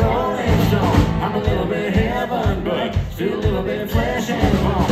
Rolling Stone. I'm a little bit heaven, but still a little bit flesh and bone.